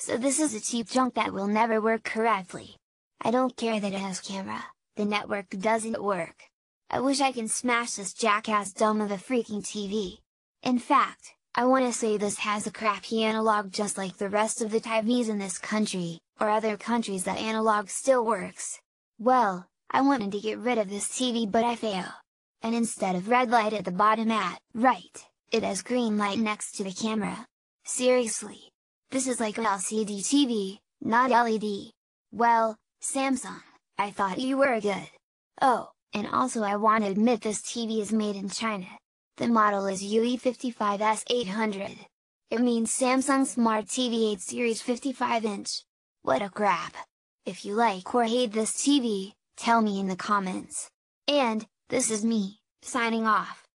So this is a cheap junk that will never work correctly. I don't care that it has camera, the network doesn't work. I wish I can smash this jackass dome of a freaking TV. In fact, I wanna say this has a crappy analog just like the rest of the TVs in this country, or other countries that analog still works. Well, I wanted to get rid of this TV but I fail. And instead of red light at the bottom at, right, it has green light next to the camera. Seriously. This is like LCD TV, not LED. Well, Samsung, I thought you were good. Oh, and also I want to admit this TV is made in China. The model is UE55S800. It means Samsung Smart TV 8 Series 55 inch. What a crap! If you like or hate this TV, tell me in the comments. And, this is me, signing off.